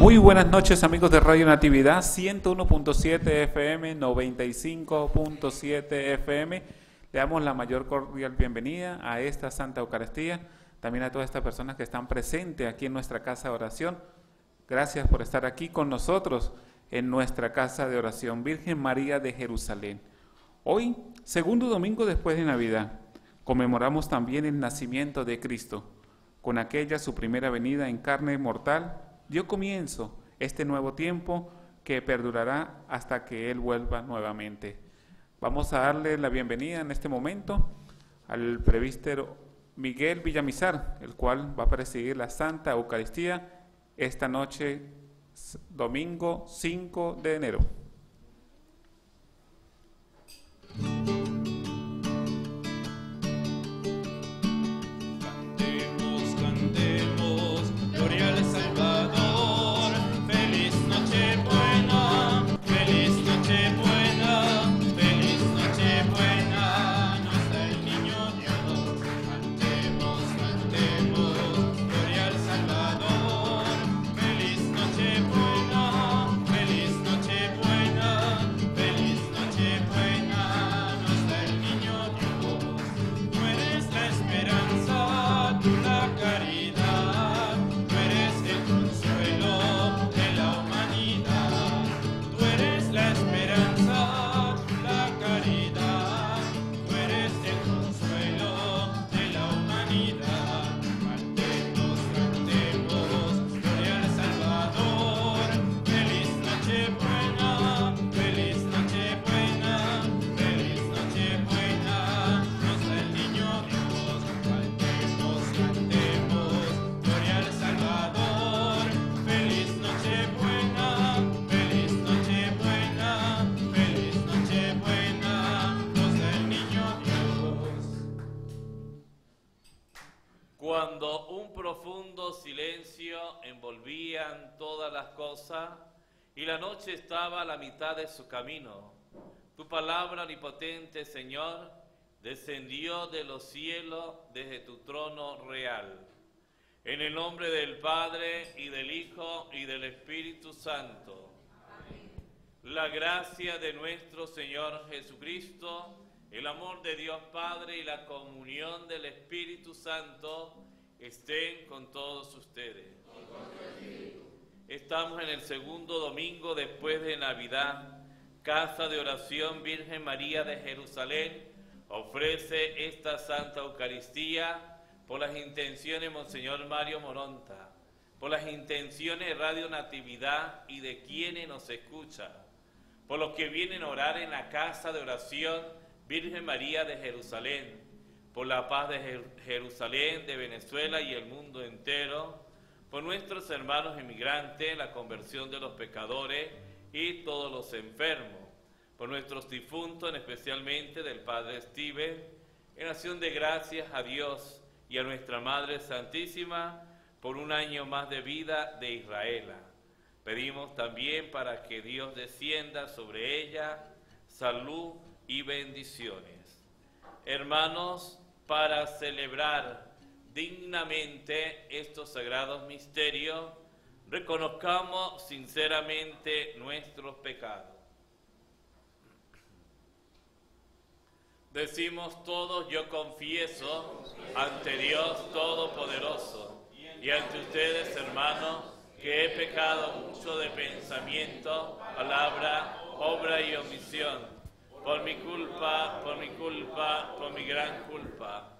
Muy buenas noches amigos de Radio Natividad 101.7 FM, 95.7 FM. Le damos la mayor cordial bienvenida a esta Santa Eucaristía, también a todas estas personas que están presentes aquí en nuestra casa de oración. Gracias por estar aquí con nosotros en nuestra casa de oración Virgen María de Jerusalén. Hoy, segundo domingo después de Navidad, conmemoramos también el nacimiento de Cristo. Con aquella su primera venida en carne mortal, dio comienzo este nuevo tiempo que perdurará hasta que Él vuelva nuevamente. Vamos a darle la bienvenida en este momento al prevístero Miguel Villamizar, el cual va a presidir la Santa Eucaristía esta noche, domingo 5 de enero. Y la noche estaba a la mitad de su camino. Tu palabra omnipotente, Señor, descendió de los cielos desde tu trono real. En el nombre del Padre y del Hijo y del Espíritu Santo. La gracia de nuestro Señor Jesucristo, el amor de Dios Padre y la comunión del Espíritu Santo estén con todos ustedes. Estamos en el segundo domingo después de Navidad. Casa de Oración Virgen María de Jerusalén ofrece esta Santa Eucaristía por las intenciones Monseñor Mario Moronta, por las intenciones de Radio Natividad y de quienes nos escuchan, por los que vienen a orar en la Casa de Oración Virgen María de Jerusalén, por la paz de Jerusalén, de Venezuela y el mundo entero, por nuestros hermanos inmigrantes, la conversión de los pecadores y todos los enfermos, por nuestros difuntos, especialmente del Padre Steve, en acción de gracias a Dios y a nuestra Madre Santísima por un año más de vida de Israel. Pedimos también para que Dios descienda sobre ella salud y bendiciones. Hermanos, para celebrar dignamente estos sagrados misterios, reconozcamos sinceramente nuestros pecados. Decimos todos, yo confieso ante Dios Todopoderoso y ante ustedes, hermanos, que he pecado mucho de pensamiento, palabra, obra y omisión, por mi culpa, por mi culpa, por mi gran culpa.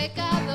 pecado.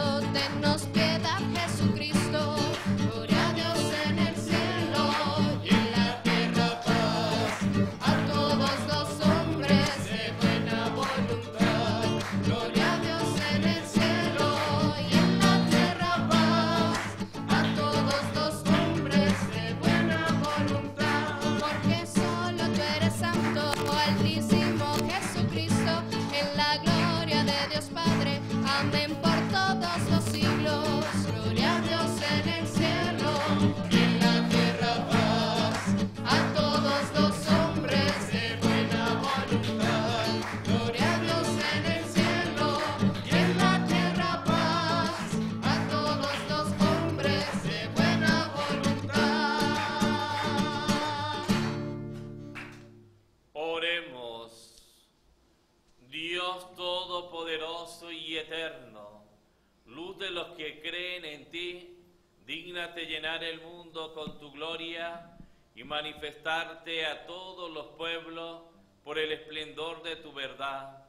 y manifestarte a todos los pueblos por el esplendor de tu verdad,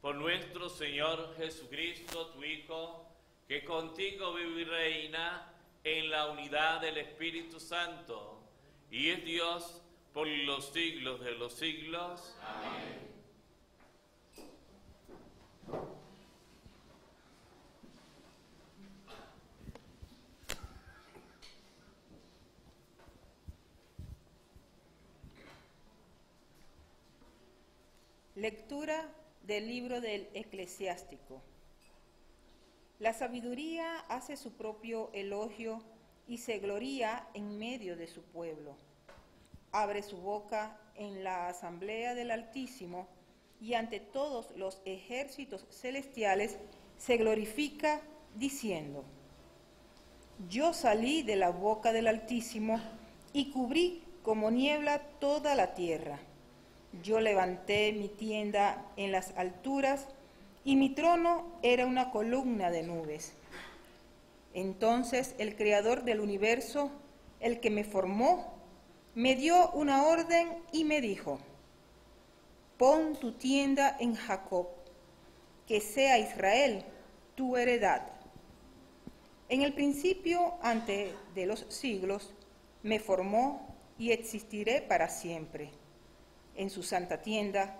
por nuestro Señor Jesucristo, tu Hijo, que contigo vive y reina en la unidad del Espíritu Santo, y es Dios por los siglos de los siglos. Amén. Lectura del libro del eclesiástico. La sabiduría hace su propio elogio y se gloria en medio de su pueblo. Abre su boca en la asamblea del Altísimo y ante todos los ejércitos celestiales se glorifica diciendo, yo salí de la boca del Altísimo y cubrí como niebla toda la tierra. Yo levanté mi tienda en las alturas y mi trono era una columna de nubes. Entonces el creador del universo, el que me formó, me dio una orden y me dijo, pon tu tienda en Jacob, que sea Israel tu heredad. En el principio, ante de los siglos, me formó y existiré para siempre. En su santa tienda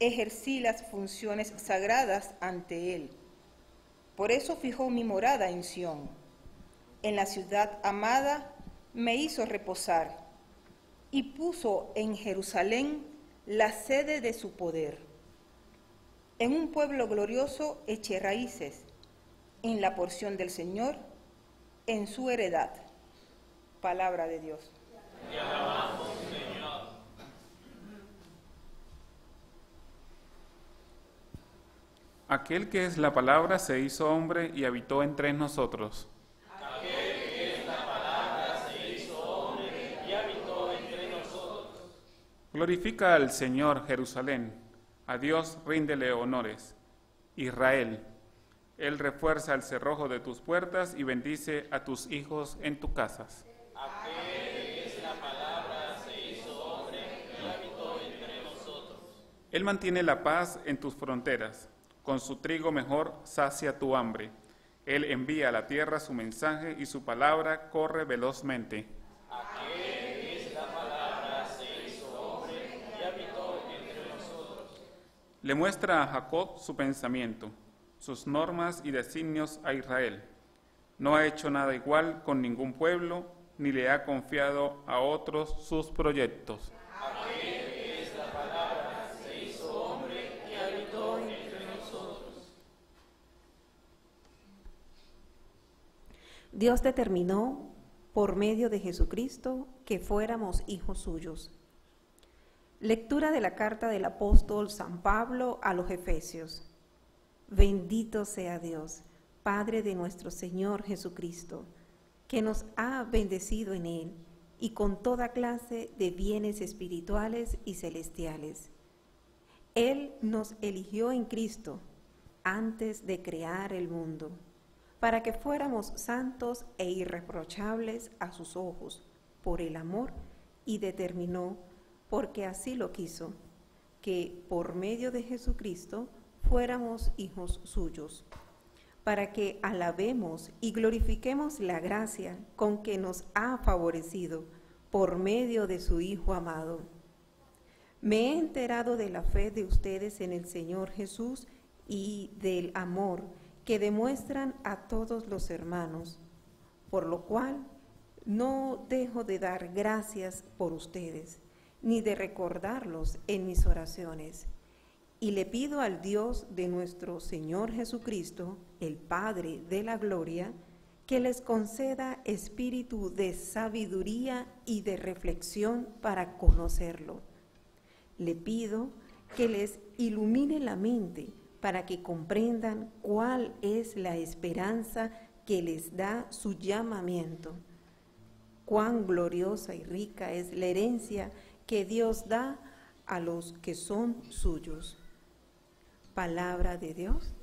ejercí las funciones sagradas ante él. Por eso fijó mi morada en Sión. En la ciudad amada me hizo reposar y puso en Jerusalén la sede de su poder. En un pueblo glorioso eché raíces, en la porción del Señor, en su heredad. Palabra de Dios. Aquel que es la palabra se hizo hombre y habitó entre nosotros. Glorifica al Señor Jerusalén, a Dios ríndele honores. Israel, Él refuerza el cerrojo de tus puertas y bendice a tus hijos en tus casas. Él mantiene la paz en tus fronteras, con su trigo mejor sacia tu hambre. Él envía a la tierra su mensaje y su palabra corre velozmente. Le muestra a Jacob su pensamiento, sus normas y designios a Israel. No ha hecho nada igual con ningún pueblo, ni le ha confiado a otros sus proyectos. Dios determinó por medio de Jesucristo que fuéramos hijos suyos. Lectura de la carta del apóstol San Pablo a los Efesios. Bendito sea Dios, Padre de nuestro Señor Jesucristo, que nos ha bendecido en Él y con toda clase de bienes espirituales y celestiales. Él nos eligió en Cristo antes de crear el mundo para que fuéramos santos e irreprochables a sus ojos por el amor y determinó, porque así lo quiso, que por medio de Jesucristo fuéramos hijos suyos, para que alabemos y glorifiquemos la gracia con que nos ha favorecido por medio de su Hijo amado. Me he enterado de la fe de ustedes en el Señor Jesús y del amor que demuestran a todos los hermanos, por lo cual no dejo de dar gracias por ustedes, ni de recordarlos en mis oraciones. Y le pido al Dios de nuestro Señor Jesucristo, el Padre de la Gloria, que les conceda espíritu de sabiduría y de reflexión para conocerlo. Le pido que les ilumine la mente para que comprendan cuál es la esperanza que les da su llamamiento. Cuán gloriosa y rica es la herencia que Dios da a los que son suyos. Palabra de Dios.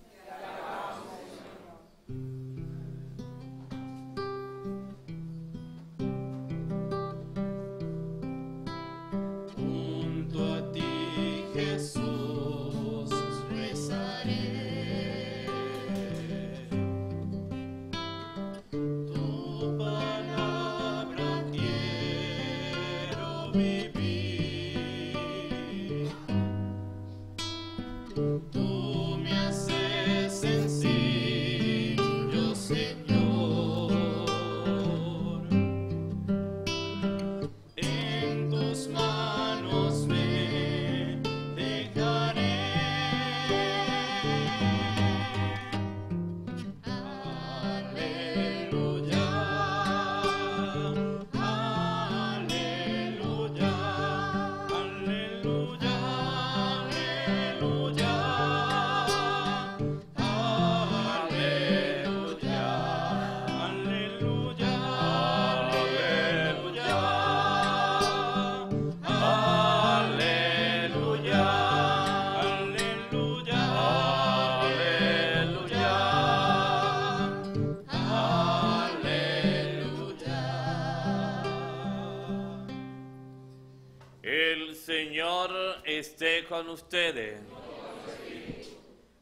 Con ustedes.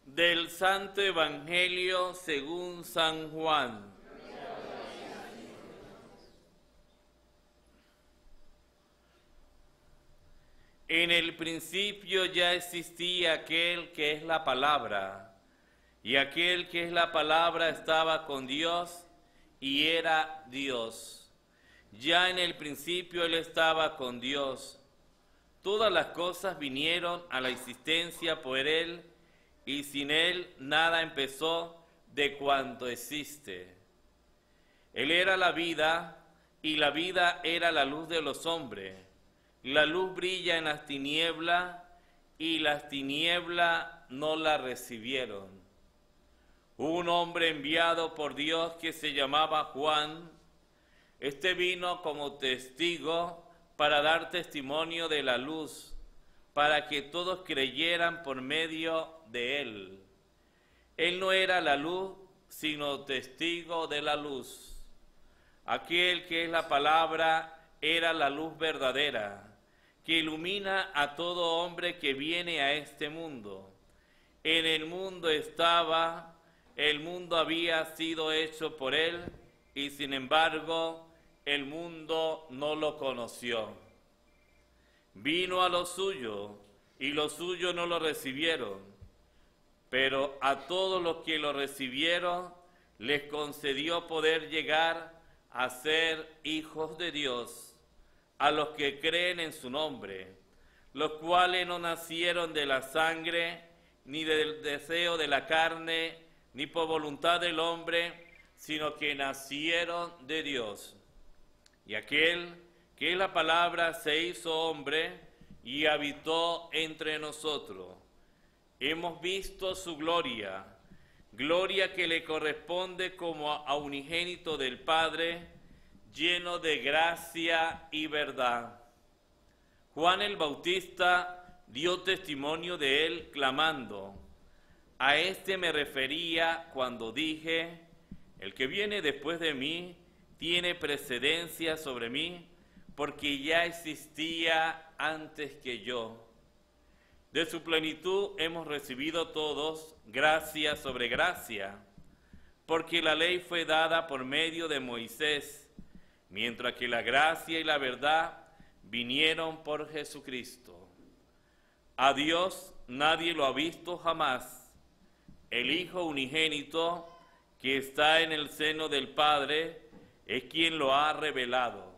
Del Santo Evangelio según San Juan. En el principio ya existía aquel que es la palabra, y aquel que es la palabra estaba con Dios y era Dios. Ya en el principio él estaba con Dios. Todas las cosas vinieron a la existencia por él, y sin él nada empezó de cuanto existe. Él era la vida, y la vida era la luz de los hombres. La luz brilla en las tinieblas y las tinieblas no la recibieron. Un hombre enviado por Dios que se llamaba Juan, este vino como testigo para dar testimonio de la luz, para que todos creyeran por medio de él. Él no era la luz, sino testigo de la luz. Aquel que es la palabra era la luz verdadera que ilumina a todo hombre que viene a este mundo. En el mundo estaba, el mundo había sido hecho por él, y sin embargo el mundo no lo conoció. Vino a lo suyo, y los suyos no lo recibieron, pero a todos los que lo recibieron les concedió poder llegar a ser hijos de Dios a los que creen en su nombre, los cuales no nacieron de la sangre, ni del deseo de la carne, ni por voluntad del hombre, sino que nacieron de Dios. Y aquel que la palabra se hizo hombre y habitó entre nosotros. Hemos visto su gloria, gloria que le corresponde como a unigénito del Padre, lleno de gracia y verdad. Juan el Bautista dio testimonio de él clamando, a este me refería cuando dije, el que viene después de mí tiene precedencia sobre mí, porque ya existía antes que yo. De su plenitud hemos recibido todos gracia sobre gracia, porque la ley fue dada por medio de Moisés mientras que la gracia y la verdad vinieron por Jesucristo. A Dios nadie lo ha visto jamás. El Hijo unigénito que está en el seno del Padre es quien lo ha revelado.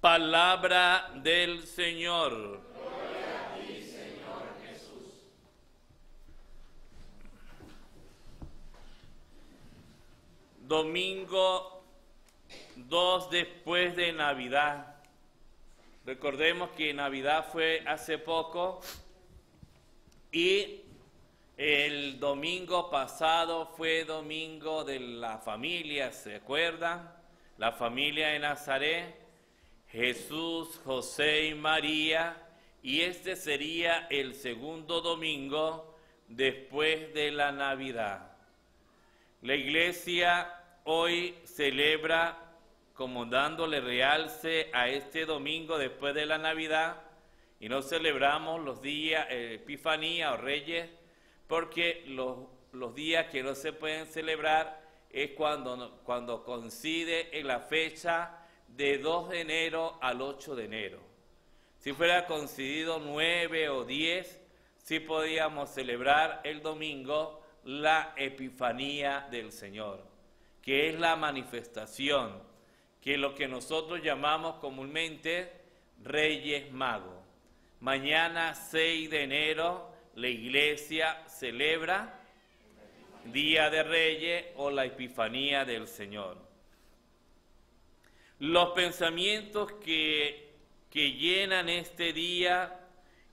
Palabra del Señor. Domingo dos después de Navidad. Recordemos que Navidad fue hace poco y el domingo pasado fue domingo de la familia, ¿se acuerdan? La familia de Nazaret, Jesús, José y María, y este sería el segundo domingo después de la Navidad. La iglesia hoy celebra como dándole realce a este domingo después de la Navidad y no celebramos los días eh, Epifanía o Reyes porque los, los, días que no se pueden celebrar es cuando, cuando coincide en la fecha de 2 de enero al 8 de enero. Si fuera coincidido 9 o 10, sí podíamos celebrar el domingo la Epifanía del Señor, que es la manifestación que lo que nosotros llamamos comúnmente Reyes Magos. Mañana 6 de enero la iglesia celebra Día de Reyes o la Epifanía del Señor. Los pensamientos que, que llenan este día,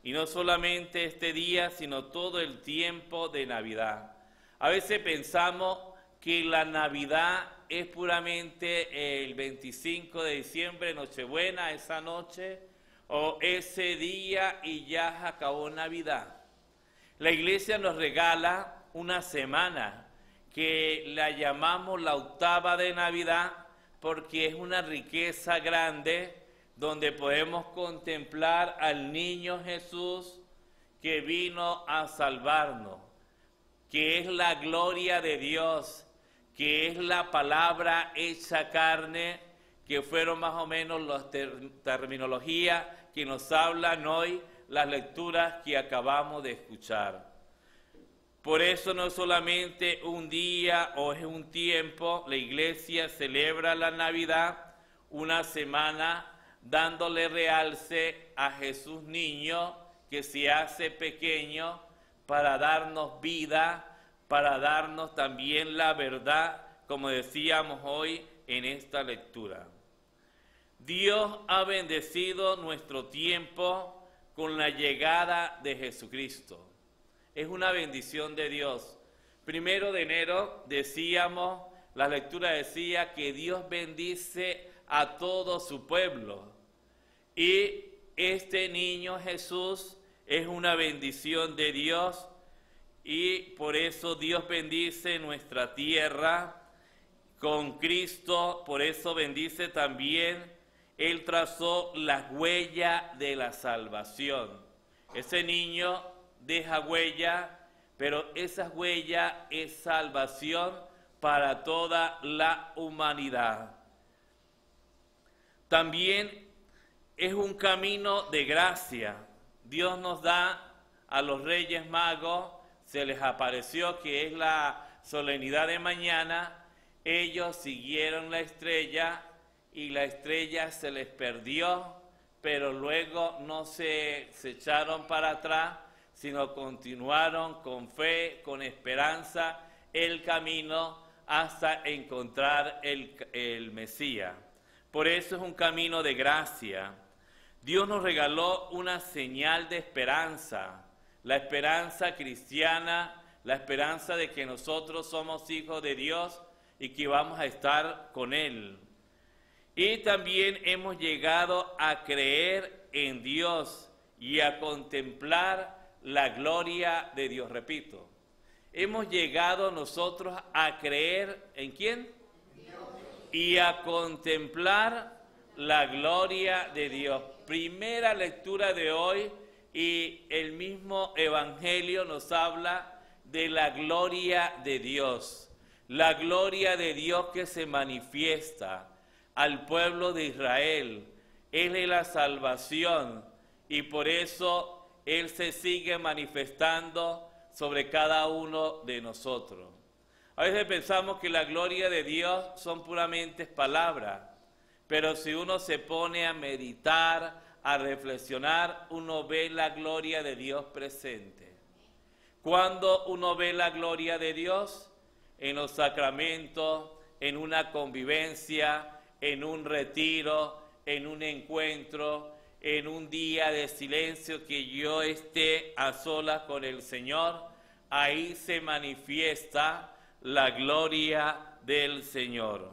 y no solamente este día, sino todo el tiempo de Navidad. A veces pensamos que la Navidad es puramente el 25 de diciembre, Nochebuena, esa noche, o ese día y ya acabó Navidad. La iglesia nos regala una semana que la llamamos la octava de Navidad porque es una riqueza grande donde podemos contemplar al niño Jesús que vino a salvarnos, que es la gloria de Dios, que es la palabra hecha carne, que fueron más o menos las ter- terminologías que nos hablan hoy las lecturas que acabamos de escuchar. Por eso no solamente un día o es un tiempo, la iglesia celebra la Navidad, una semana, dándole realce a Jesús niño que se hace pequeño para darnos vida, para darnos también la verdad, como decíamos hoy en esta lectura. Dios ha bendecido nuestro tiempo con la llegada de Jesucristo. Es una bendición de Dios. Primero de enero decíamos, la lectura decía que Dios bendice a todo su pueblo. Y este niño Jesús es una bendición de Dios y por eso Dios bendice nuestra tierra con Cristo, por eso bendice también, Él trazó la huella de la salvación. Ese niño deja huella, pero esa huella es salvación para toda la humanidad. También es un camino de gracia. Dios nos da a los reyes magos, se les apareció que es la solemnidad de mañana, ellos siguieron la estrella y la estrella se les perdió, pero luego no se, echaron para atrás, sino continuaron con fe, con esperanza, el camino hasta encontrar el, el Mesías. Por eso es un camino de gracia. Dios nos regaló una señal de esperanza, la esperanza cristiana, la esperanza de que nosotros somos hijos de Dios y que vamos a estar con Él. Y también hemos llegado a creer en Dios y a contemplar la gloria de Dios. Repito, hemos llegado nosotros a creer en quién? Y a contemplar la gloria de Dios. Primera lectura de hoy y el mismo Evangelio nos habla de la gloria de Dios. La gloria de Dios que se manifiesta al pueblo de Israel. Él es la salvación y por eso Él se sigue manifestando sobre cada uno de nosotros. A veces pensamos que la gloria de Dios son puramente palabras, pero si uno se pone a meditar, a reflexionar, uno ve la gloria de Dios presente. Cuando uno ve la gloria de Dios en los sacramentos, en una convivencia, en un retiro, en un encuentro, en un día de silencio que yo esté a solas con el Señor, ahí se manifiesta la gloria del Señor.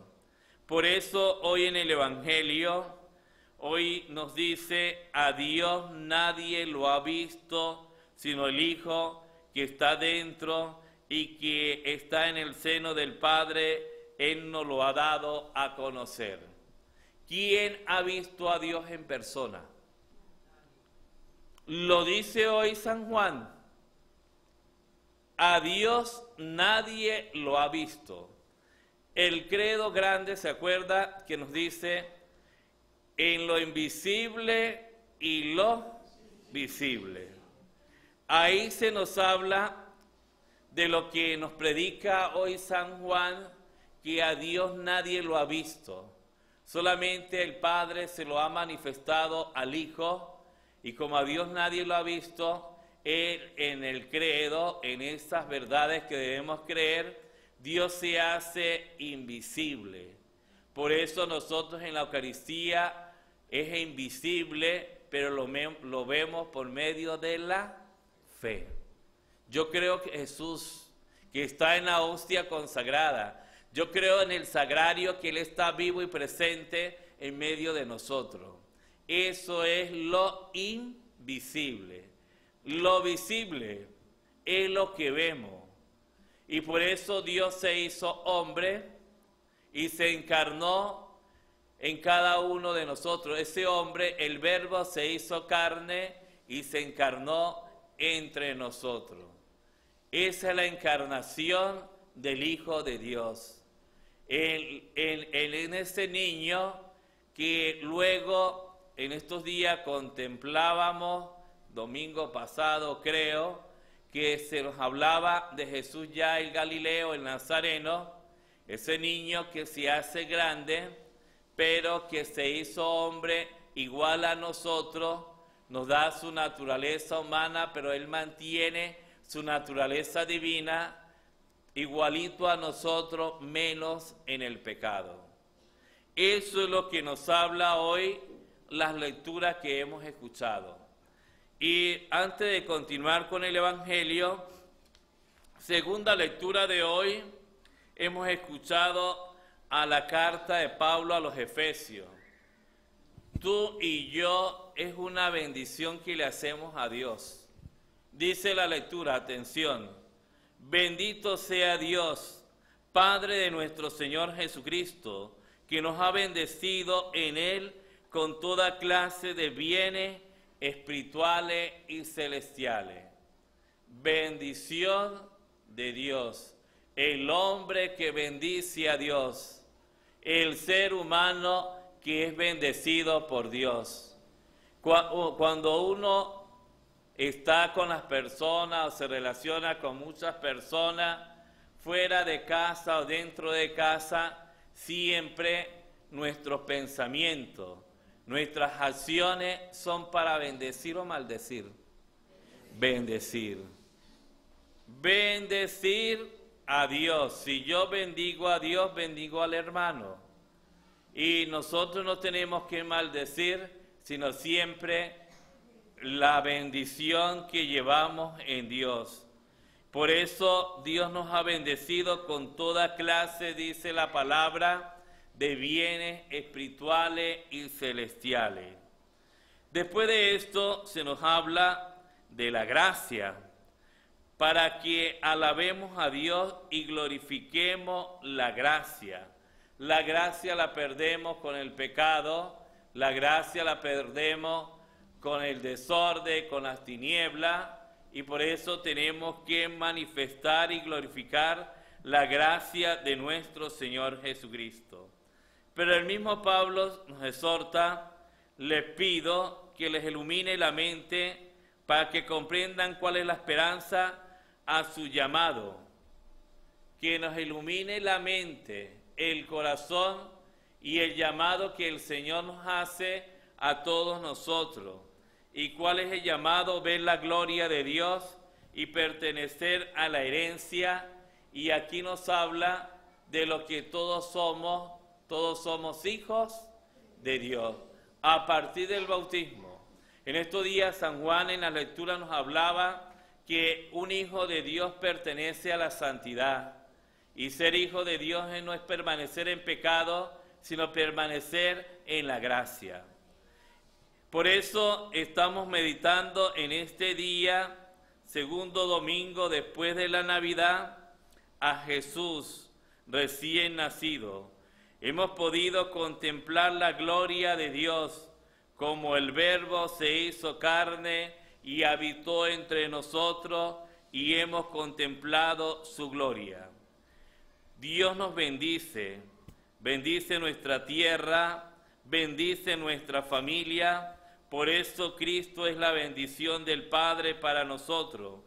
Por eso hoy en el Evangelio, hoy nos dice, a Dios nadie lo ha visto, sino el Hijo que está dentro y que está en el seno del Padre, Él nos lo ha dado a conocer. ¿Quién ha visto a Dios en persona? Lo dice hoy San Juan. A Dios nadie lo ha visto. El credo grande se acuerda que nos dice en lo invisible y lo visible. Ahí se nos habla de lo que nos predica hoy San Juan, que a Dios nadie lo ha visto. Solamente el Padre se lo ha manifestado al Hijo y como a Dios nadie lo ha visto, Él en el credo, en esas verdades que debemos creer, Dios se hace invisible. Por eso nosotros en la Eucaristía es invisible, pero lo, lo vemos por medio de la fe. Yo creo que Jesús, que está en la hostia consagrada, yo creo en el sagrario que Él está vivo y presente en medio de nosotros. Eso es lo invisible. Lo visible es lo que vemos. Y por eso Dios se hizo hombre y se encarnó en cada uno de nosotros. Ese hombre, el verbo se hizo carne y se encarnó entre nosotros. Esa es la encarnación del Hijo de Dios. El- el- en ese niño que luego en estos días contemplábamos, domingo pasado creo, que se nos hablaba de Jesús ya el Galileo, el Nazareno, ese niño que se hace grande, pero que se hizo hombre igual a nosotros, nos da su naturaleza humana, pero él mantiene su naturaleza divina igualito a nosotros, menos en el pecado. Eso es lo que nos habla hoy las lecturas que hemos escuchado. Y antes de continuar con el Evangelio, segunda lectura de hoy, hemos escuchado a la carta de Pablo a los Efesios. Tú y yo es una bendición que le hacemos a Dios. Dice la lectura, atención, bendito sea Dios, Padre de nuestro Señor Jesucristo, que nos ha bendecido en Él con toda clase de bienes espirituales y celestiales. Bendición de Dios, el hombre que bendice a Dios, el ser humano que es bendecido por Dios. Cu- Cuando uno está con las personas o se relaciona con muchas personas, fuera de casa o dentro de casa, siempre nuestros pensamientos, nuestras acciones son para bendecir o maldecir. Bendecir. Bendecir a Dios. Si yo bendigo a Dios, bendigo al hermano. Y nosotros no tenemos que maldecir, sino siempre la bendición que llevamos en Dios. Por eso Dios nos ha bendecido con toda clase, dice la palabra, de bienes espirituales y celestiales. Después de esto se nos habla de la gracia, para que alabemos a Dios y glorifiquemos la gracia. La gracia la perdemos con el pecado, la gracia la perdemos con el desorden, con las tinieblas, y por eso tenemos que manifestar y glorificar la gracia de nuestro Señor Jesucristo. Pero el mismo Pablo nos exhorta, les pido que les ilumine la mente para que comprendan cuál es la esperanza a su llamado, que nos ilumine la mente, el corazón y el llamado que el Señor nos hace a todos nosotros. ¿Y cuál es el llamado? Ver la gloria de Dios y pertenecer a la herencia. Y aquí nos habla de lo que todos somos, todos somos hijos de Dios, a partir del bautismo. En estos días San Juan en la lectura nos hablaba que un hijo de Dios pertenece a la santidad. Y ser hijo de Dios no es permanecer en pecado, sino permanecer en la gracia. Por eso estamos meditando en este día, segundo domingo después de la Navidad, a Jesús recién nacido. Hemos podido contemplar la gloria de Dios como el Verbo se hizo carne y habitó entre nosotros y hemos contemplado su gloria. Dios nos bendice, bendice nuestra tierra, bendice nuestra familia, por eso Cristo es la bendición del Padre para nosotros.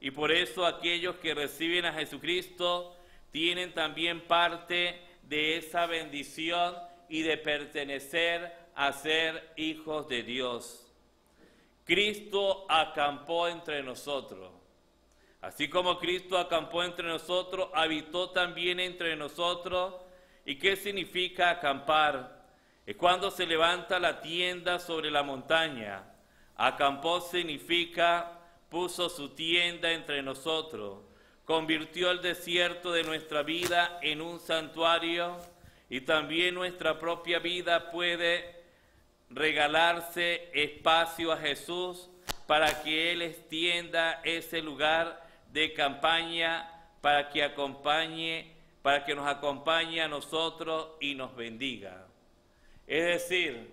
Y por eso aquellos que reciben a Jesucristo tienen también parte de esa bendición y de pertenecer a ser hijos de Dios. Cristo acampó entre nosotros. Así como Cristo acampó entre nosotros, habitó también entre nosotros. ¿Y qué significa acampar? Es cuando se levanta la tienda sobre la montaña. Acampó significa puso su tienda entre nosotros, convirtió el desierto de nuestra vida en un santuario y también nuestra propia vida puede regalarse espacio a Jesús para que Él extienda ese lugar de campaña para que acompañe, para que nos acompañe a nosotros y nos bendiga. Es decir,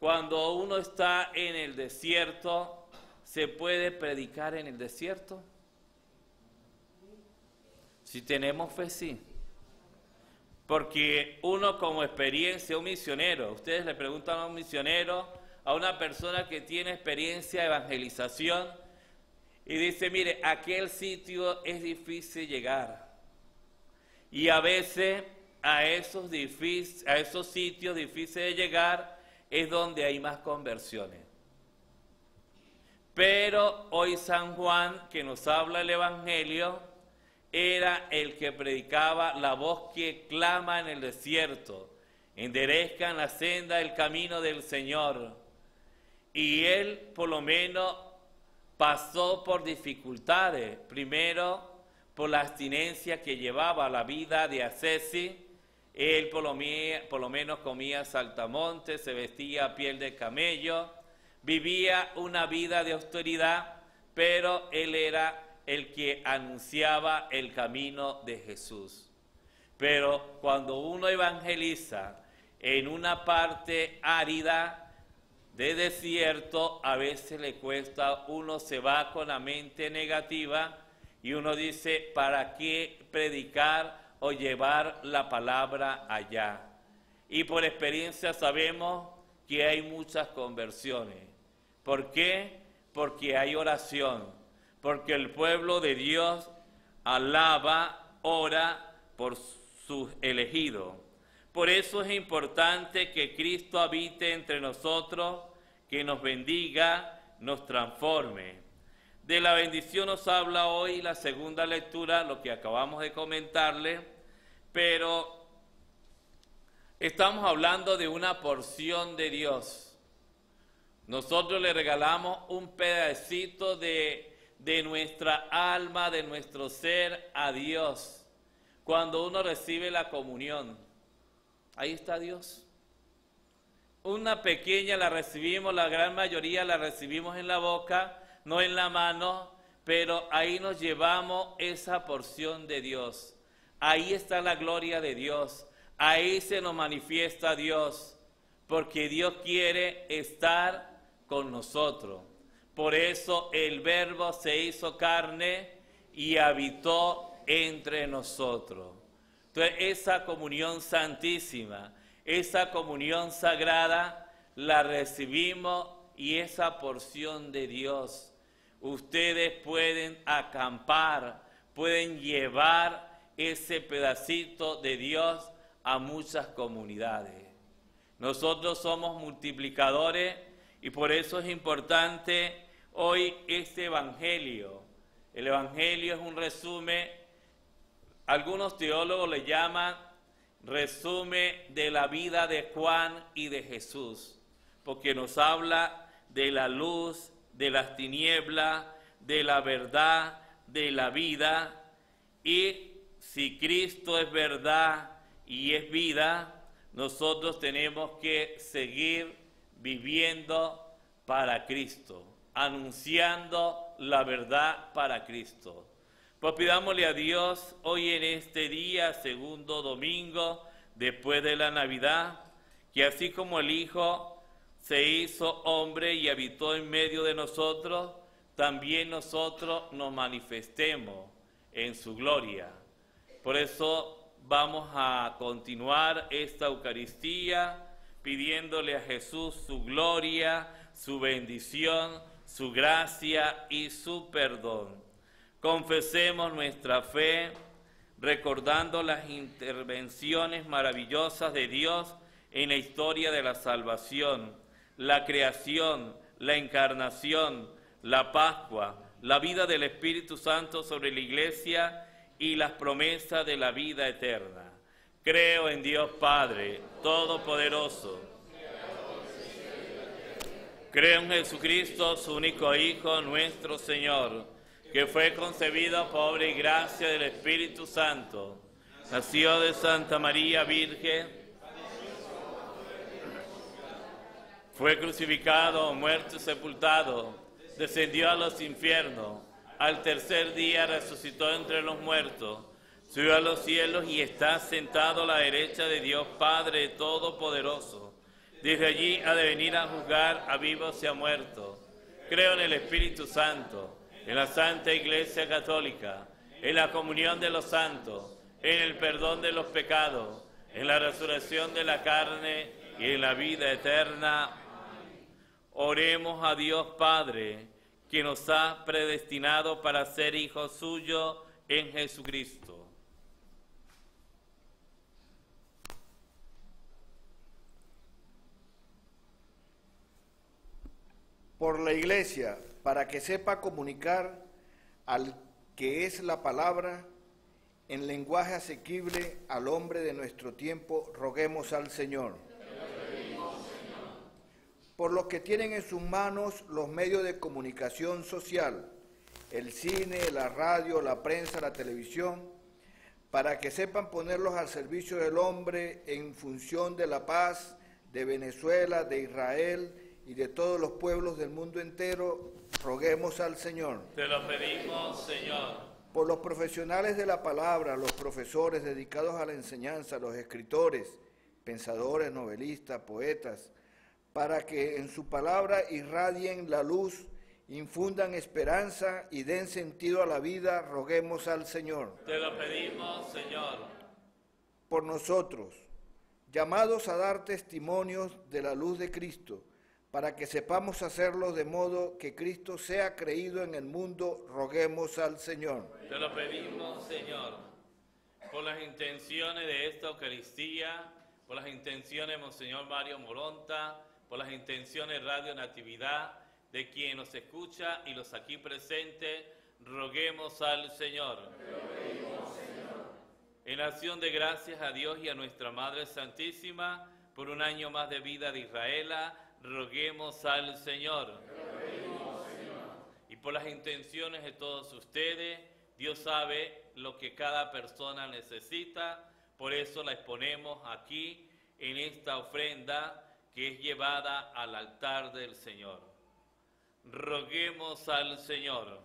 cuando uno está en el desierto, ¿se puede predicar en el desierto? Si tenemos fe, sí. Porque uno como experiencia, un misionero, ustedes le preguntan a un misionero, a una persona que tiene experiencia de evangelización, y dice, mire, aquel sitio es difícil llegar. Y a veces a esos, sitios difíciles de llegar es donde hay más conversiones. Pero hoy San Juan, que nos habla el Evangelio, era el que predicaba la voz que clama en el desierto, enderezcan la senda del camino del Señor. Y él por lo menos pasó por dificultades. Primero, por la abstinencia que llevaba la vida de Acesi. Él por lo, por lo menos comía saltamontes, se vestía a piel de camello, vivía una vida de austeridad, pero él era el que anunciaba el camino de Jesús. Pero cuando uno evangeliza en una parte árida, de desierto, a veces le cuesta, uno se va con la mente negativa y uno dice, ¿para qué predicar o llevar la palabra allá? Y por experiencia sabemos que hay muchas conversiones. ¿Por qué? Porque hay oración, porque el pueblo de Dios alaba, ora por sus elegidos. Por eso es importante que Cristo habite entre nosotros, que nos bendiga, nos transforme. De la bendición nos habla hoy la segunda lectura, lo que acabamos de comentarle, pero estamos hablando de una porción de Dios. Nosotros le regalamos un pedacito de, de nuestra alma, de nuestro ser a Dios. Cuando uno recibe la comunión, ahí está Dios. Una pequeña la recibimos, la gran mayoría la recibimos en la boca, no en la mano, pero ahí nos llevamos esa porción de Dios. Ahí está la gloria de Dios. Ahí se nos manifiesta Dios, porque Dios quiere estar con nosotros. Por eso el verbo se hizo carne y habitó entre nosotros. Entonces esa comunión santísima, esa comunión sagrada, la recibimos y esa porción de Dios. Ustedes pueden acampar, pueden llevar ese pedacito de Dios a muchas comunidades. Nosotros somos multiplicadores y por eso es importante hoy este Evangelio. El Evangelio es un resumen, algunos teólogos le llaman resumen de la vida de Juan y de Jesús, porque nos habla de la luz, de las tinieblas, de la verdad, de la vida. Y si Cristo es verdad y es vida, nosotros tenemos que seguir viviendo para Cristo, anunciando la verdad para Cristo. Pues pidámosle a Dios hoy en este día, segundo domingo, después de la Navidad, que así como el Hijo se hizo hombre y habitó en medio de nosotros, también nosotros nos manifestemos en su gloria. Por eso vamos a continuar esta Eucaristía pidiéndole a Jesús su gloria, su bendición, su gracia y su perdón. Confesemos nuestra fe recordando las intervenciones maravillosas de Dios en la historia de la salvación, la creación, la encarnación, la Pascua, la vida del Espíritu Santo sobre la iglesia y las promesas de la vida eterna. Creo en Dios Padre Todopoderoso. Creo en Jesucristo, su único Hijo, nuestro Señor que fue concebido por obra y gracia del Espíritu Santo, nació de Santa María Virgen, fue crucificado, muerto sepultado, descendió a los infiernos, al tercer día resucitó entre los muertos, subió a los cielos y está sentado a la derecha de Dios Padre Todopoderoso. Desde allí ha de venir a juzgar a vivos y a muertos. Creo en el Espíritu Santo, en la Santa Iglesia Católica, en la comunión de los santos, en el perdón de los pecados, en la resurrección de la carne y en la vida eterna. Oremos a Dios Padre, que nos ha predestinado para ser hijos suyos en Jesucristo. por la iglesia para que sepa comunicar al que es la palabra en lenguaje asequible al hombre de nuestro tiempo, roguemos al Señor. Por los que tienen en sus manos los medios de comunicación social, el cine, la radio, la prensa, la televisión, para que sepan ponerlos al servicio del hombre en función de la paz de Venezuela, de Israel, y de todos los pueblos del mundo entero, roguemos al Señor. Te lo pedimos, Señor. Por los profesionales de la palabra, los profesores dedicados a la enseñanza, los escritores, pensadores, novelistas, poetas, para que en su palabra irradien la luz, infundan esperanza y den sentido a la vida, roguemos al Señor. Te lo pedimos, Señor. Por nosotros, llamados a dar testimonios de la luz de Cristo, para que sepamos hacerlo de modo que Cristo sea creído en el mundo, roguemos al Señor. Te lo pedimos, Señor, por las intenciones de esta Eucaristía, por las intenciones de Monseñor Mario Moronta, por las intenciones Radio Natividad, de quien nos escucha y los aquí presentes, roguemos al Señor. En acción de gracias a Dios y a nuestra Madre Santísima, por un año más de vida de Israel, roguemos al Señor. Y por las intenciones de todos ustedes, Dios sabe lo que cada persona necesita, por eso la exponemos aquí en esta ofrenda que es llevada al altar del Señor. Roguemos al Señor.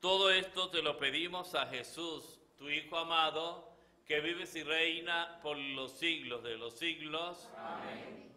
Todo esto te lo pedimos a Jesús, tu Hijo amado, que vives y reina por los siglos de los siglos. Amén.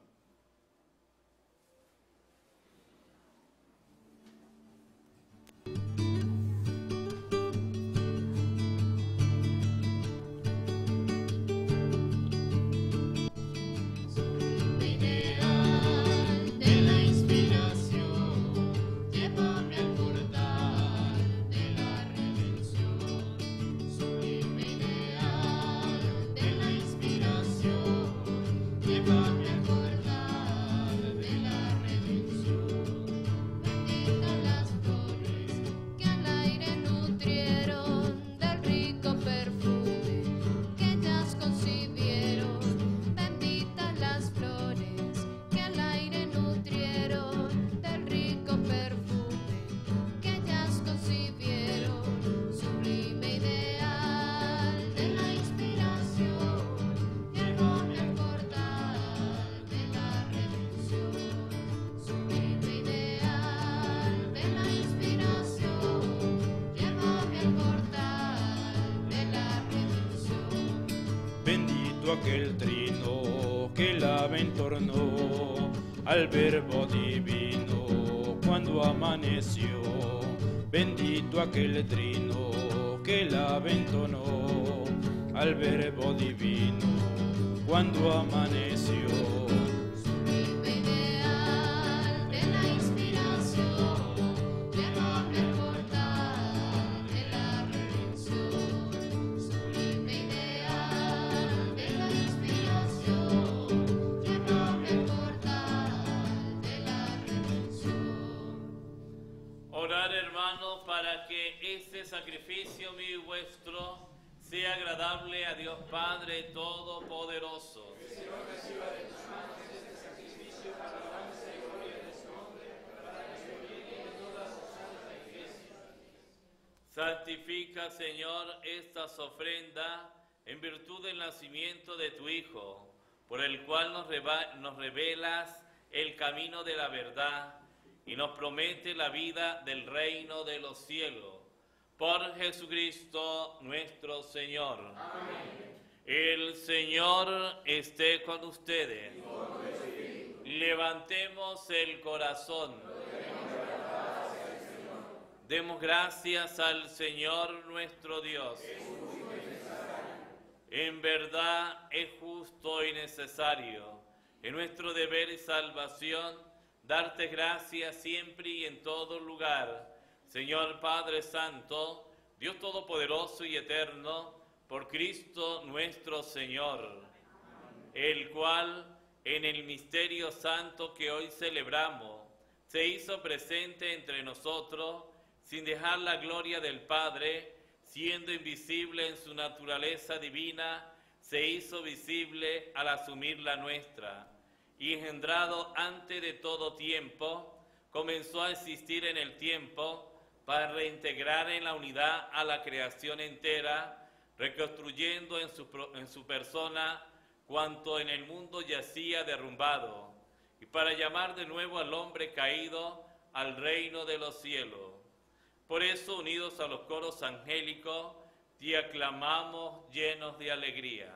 Aquel trino que la entornó al verbo divino cuando amaneció. Bendito aquel trino que la entonó al verbo divino cuando amaneció. Sea agradable a Dios Padre Todopoderoso. Santifica, Señor, estas ofrendas en virtud del nacimiento de tu Hijo, por el cual nos revelas el camino de la verdad y nos promete la vida del reino de los cielos. Por Jesucristo nuestro Señor. El Señor esté con ustedes. Levantemos el corazón. Demos gracias al Señor nuestro Dios. En verdad es justo y necesario, en nuestro deber y salvación, darte gracias siempre y en todo lugar. Señor Padre Santo, Dios Todopoderoso y Eterno, por Cristo nuestro Señor, el cual en el misterio santo que hoy celebramos, se hizo presente entre nosotros, sin dejar la gloria del Padre, siendo invisible en su naturaleza divina, se hizo visible al asumir la nuestra, y engendrado antes de todo tiempo, comenzó a existir en el tiempo para reintegrar en la unidad a la creación entera, reconstruyendo en su, en su persona cuanto en el mundo yacía derrumbado, y para llamar de nuevo al hombre caído al reino de los cielos. Por eso, unidos a los coros angélicos, te aclamamos llenos de alegría.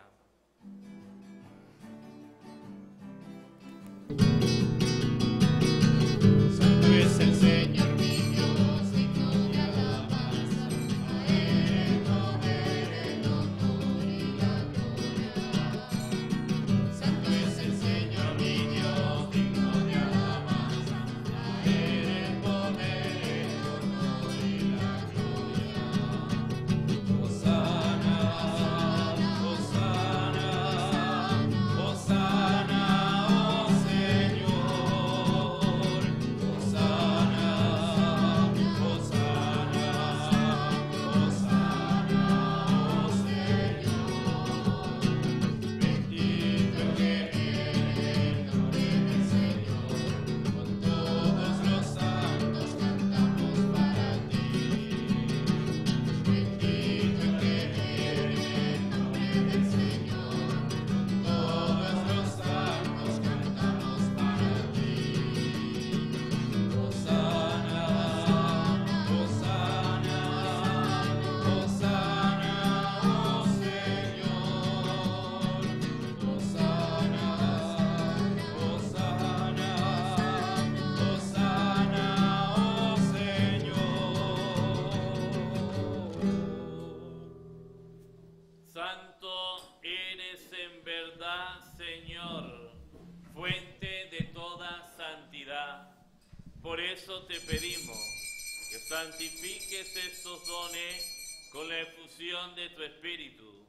Santifiques estos dones con la efusión de tu Espíritu,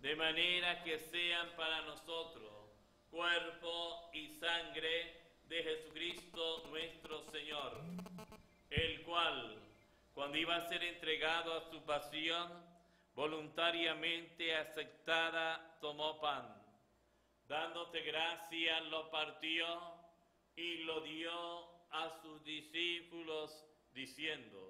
de manera que sean para nosotros cuerpo y sangre de Jesucristo nuestro Señor, el cual, cuando iba a ser entregado a su pasión, voluntariamente aceptada, tomó pan. Dándote gracias, lo partió y lo dio a sus discípulos, diciendo,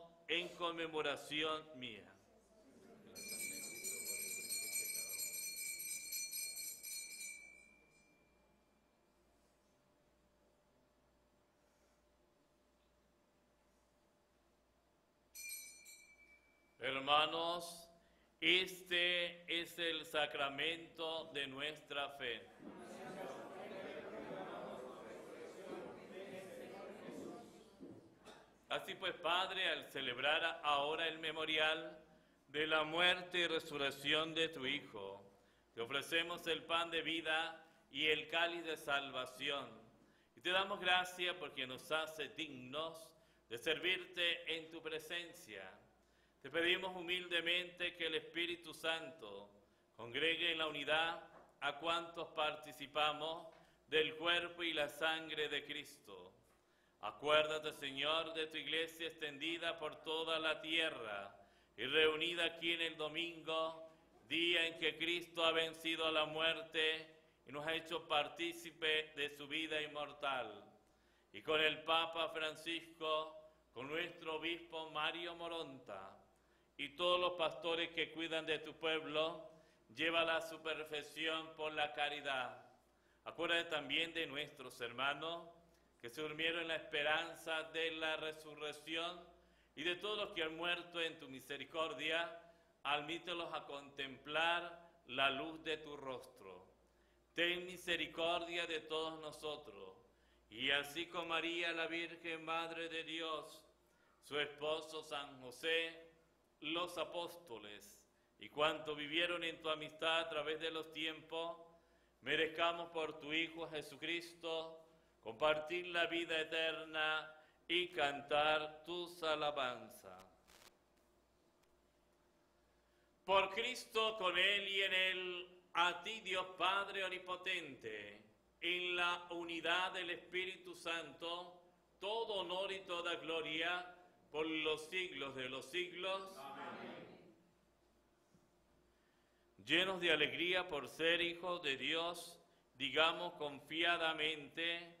en conmemoración mía. Hermanos, este es el sacramento de nuestra fe. Así pues, Padre, al celebrar ahora el memorial de la muerte y resurrección de tu Hijo, Te ofrecemos el pan de vida y el cáliz de salvación. Y te damos gracias porque nos hace dignos de servirte en tu presencia. Te pedimos humildemente que el Espíritu Santo congregue en la unidad a cuantos participamos del cuerpo y la sangre de Cristo. Acuérdate, Señor, de tu iglesia extendida por toda la tierra y reunida aquí en el domingo, día en que Cristo ha vencido a la muerte y nos ha hecho partícipe de su vida inmortal. Y con el Papa Francisco, con nuestro obispo Mario Moronta y todos los pastores que cuidan de tu pueblo, llévala a su perfección por la caridad. Acuérdate también de nuestros hermanos que se durmieron en la esperanza de la resurrección y de todos los que han muerto en tu misericordia, admítelos a contemplar la luz de tu rostro. Ten misericordia de todos nosotros, y así con María, la Virgen Madre de Dios, su esposo San José, los apóstoles, y cuanto vivieron en tu amistad a través de los tiempos, merezcamos por tu Hijo Jesucristo compartir la vida eterna y cantar tus alabanzas. Por Cristo, con Él y en Él, a ti Dios Padre Omnipotente, en la unidad del Espíritu Santo, todo honor y toda gloria por los siglos de los siglos. Llenos de alegría por ser hijos de Dios, digamos confiadamente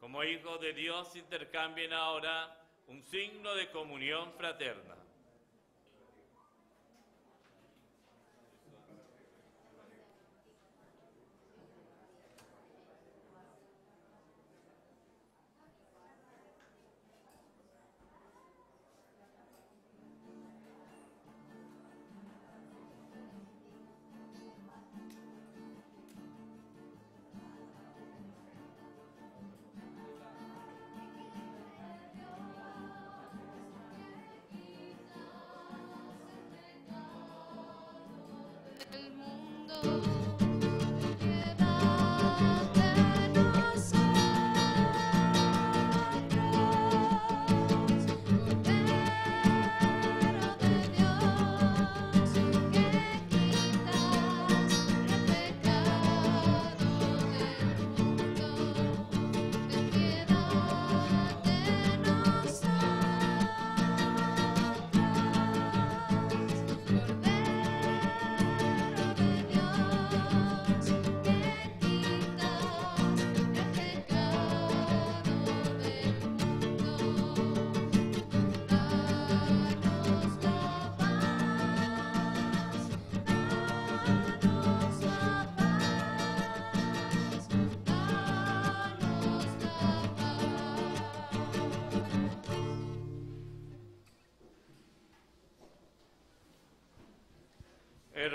Como hijos de Dios intercambien ahora un signo de comunión fraterna.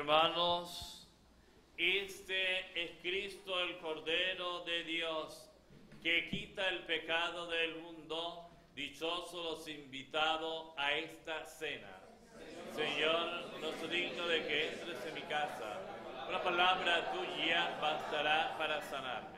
hermanos, este es Cristo el Cordero de Dios, que quita el pecado del mundo. Dichosos los invitados a esta cena. Señor, no soy digno de que entres en mi casa. Una palabra tuya bastará para sanar.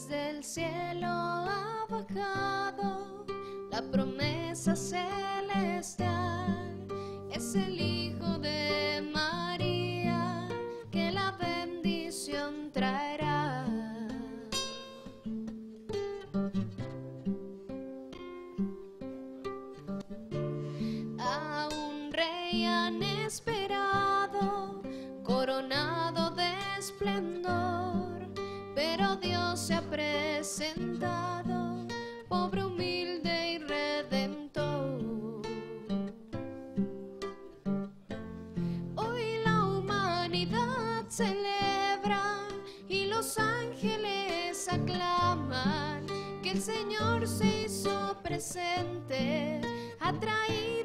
Desde el cielo ha bajado la promesa celestial. aclaman que el Señor se hizo presente, ha traído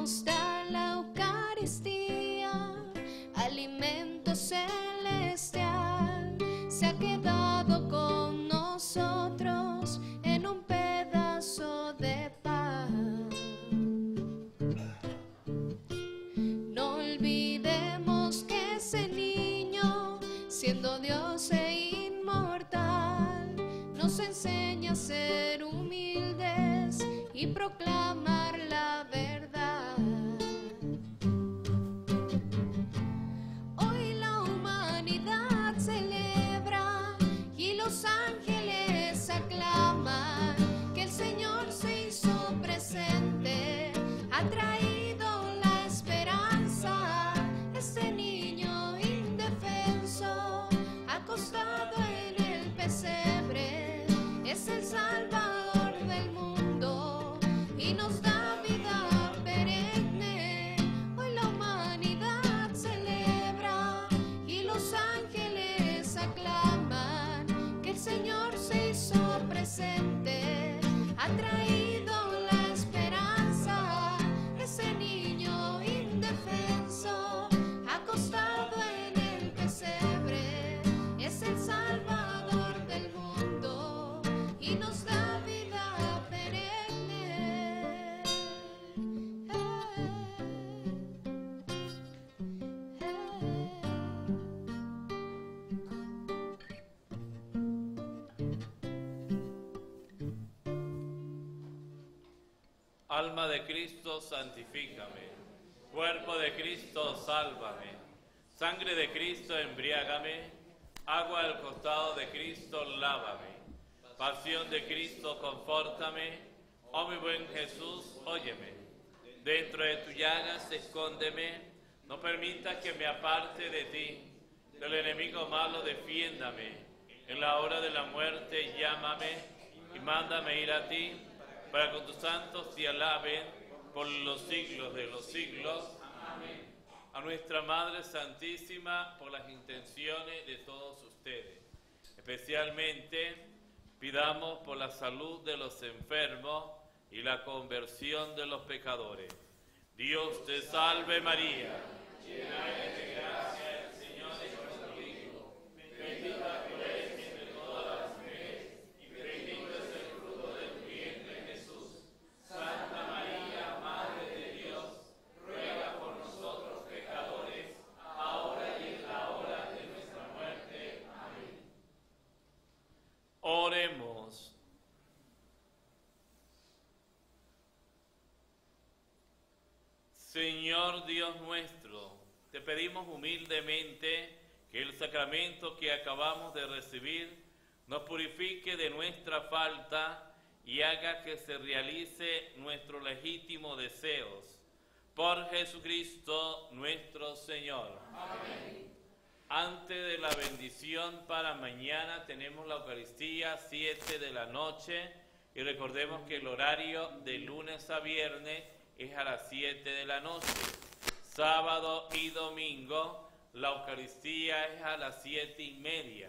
mostrar la Eucaristia. Alma de Cristo, santifícame. Cuerpo de Cristo, sálvame. Sangre de Cristo, embriágame. Agua del costado de Cristo, lávame. Pasión de Cristo, confórtame. Oh mi buen Jesús, óyeme. Dentro de tu llagas, escóndeme. No permitas que me aparte de ti. Del enemigo malo, defiéndame. En la hora de la muerte, llámame y mándame ir a ti para que tus santos te alaben por los siglos de los siglos. Amén. A nuestra Madre Santísima, por las intenciones de todos ustedes. Especialmente pidamos por la salud de los enfermos y la conversión de los pecadores. Dios te salve María. Llena eres de gracia, el Señor es contigo. Bendita tú eres entre todas las mujeres y bendito es el fruto de tu vientre Jesús. Santa María, Madre de Dios, ruega por nosotros pecadores, ahora y en la hora de nuestra muerte. Amén. Oremos. Señor Dios nuestro, te pedimos humildemente que el sacramento que acabamos de recibir nos purifique de nuestra falta y haga que se realice nuestros legítimos deseos. Por Jesucristo nuestro Señor. Antes de la bendición para mañana tenemos la Eucaristía 7 de la noche y recordemos que el horario de lunes a viernes es a las 7 de la noche. Sábado y domingo la Eucaristía es a las 7 y media.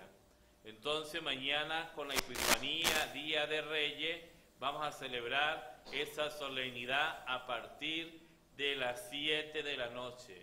Entonces mañana con la Epifanía, Día de Reyes, vamos a celebrar esa solemnidad a partir de las 7 de la noche.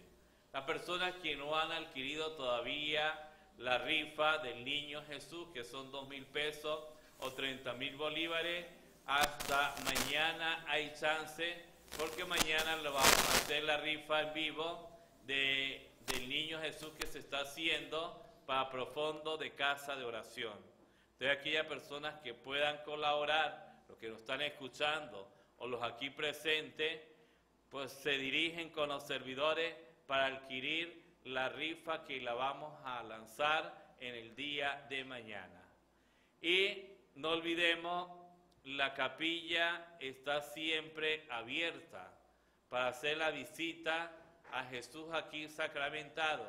Las personas que no han adquirido todavía la rifa del niño Jesús, que son dos mil pesos o 30 mil bolívares, hasta mañana hay chance, porque mañana lo vamos a hacer la rifa en vivo de, del niño Jesús que se está haciendo para profundo de casa de oración. De aquellas personas que puedan colaborar, los que nos están escuchando o los aquí presentes, pues se dirigen con los servidores para adquirir la rifa que la vamos a lanzar en el día de mañana. Y no olvidemos, la capilla está siempre abierta para hacer la visita a Jesús aquí sacramentado.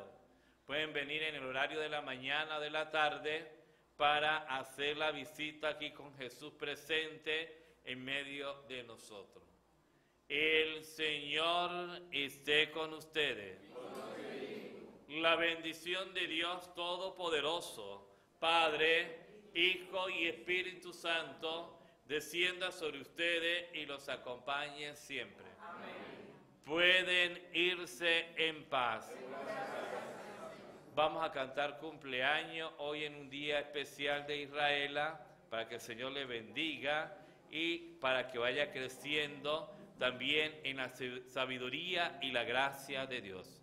Pueden venir en el horario de la mañana o de la tarde para hacer la visita aquí con Jesús presente en medio de nosotros. El Señor esté con ustedes. La bendición de Dios Todopoderoso, Padre, Hijo y Espíritu Santo, descienda sobre ustedes y los acompañe siempre. Pueden irse en paz. Vamos a cantar cumpleaños hoy en un día especial de Israel para que el Señor le bendiga y para que vaya creciendo también en la sabiduría y la gracia de Dios.